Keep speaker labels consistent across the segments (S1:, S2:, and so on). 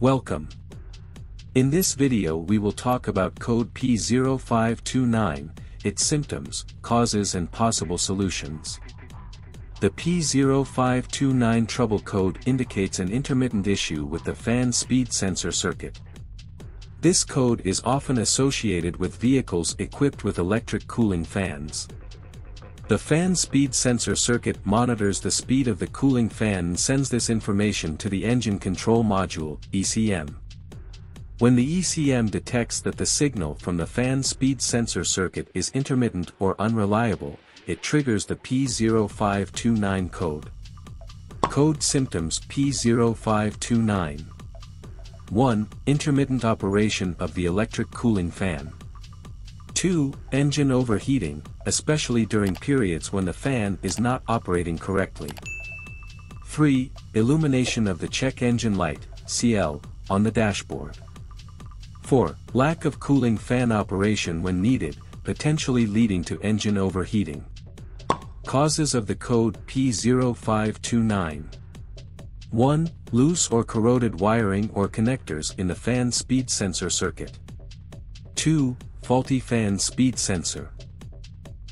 S1: Welcome. In this video we will talk about code P0529, its symptoms, causes and possible solutions. The P0529 trouble code indicates an intermittent issue with the fan speed sensor circuit. This code is often associated with vehicles equipped with electric cooling fans. The fan speed sensor circuit monitors the speed of the cooling fan and sends this information to the engine control module, ECM. When the ECM detects that the signal from the fan speed sensor circuit is intermittent or unreliable, it triggers the P0529 code. Code symptoms P0529 1. Intermittent operation of the electric cooling fan. 2. Engine overheating, especially during periods when the fan is not operating correctly. 3. Illumination of the check engine light, CEL, on the dashboard. 4. Lack of cooling fan operation when needed, potentially leading to engine overheating. Causes of the code P0529 1. Loose or corroded wiring or connectors in the fan speed sensor circuit. 2 faulty fan speed sensor.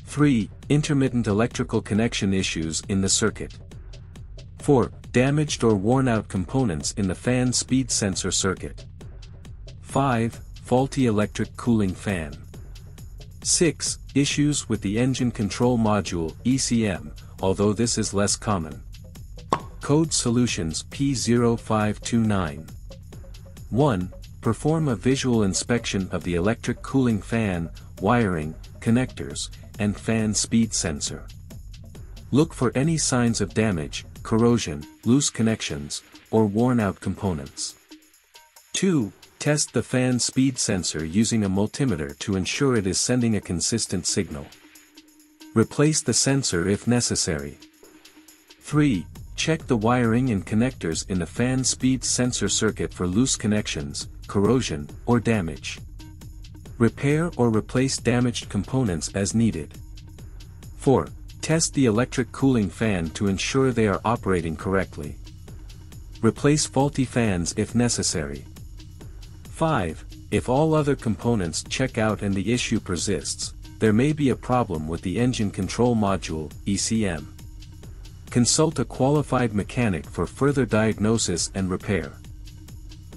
S1: 3. Intermittent electrical connection issues in the circuit. 4. Damaged or worn out components in the fan speed sensor circuit. 5. Faulty electric cooling fan. 6. Issues with the engine control module ECM, although this is less common. Code Solutions P0529 1. Perform a visual inspection of the electric cooling fan, wiring, connectors, and fan speed sensor. Look for any signs of damage, corrosion, loose connections, or worn-out components. 2. Test the fan speed sensor using a multimeter to ensure it is sending a consistent signal. Replace the sensor if necessary. 3. Check the wiring and connectors in the fan speed sensor circuit for loose connections, corrosion, or damage. Repair or replace damaged components as needed. 4. Test the electric cooling fan to ensure they are operating correctly. Replace faulty fans if necessary. 5. If all other components check out and the issue persists, there may be a problem with the engine control module, ECM. Consult a qualified mechanic for further diagnosis and repair.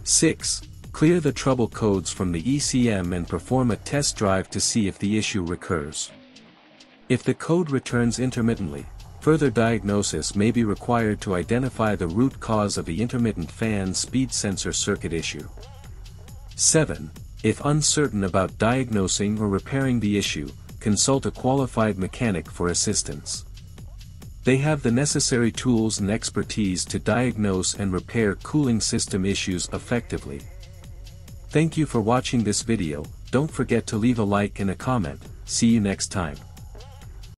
S1: 6. Clear the trouble codes from the ECM and perform a test drive to see if the issue recurs. If the code returns intermittently, further diagnosis may be required to identify the root cause of the intermittent fan speed sensor circuit issue. 7. If uncertain about diagnosing or repairing the issue, consult a qualified mechanic for assistance. They have the necessary tools and expertise to diagnose and repair cooling system issues effectively. Thank you for watching this video, don't forget to leave a like and a comment, see you next time.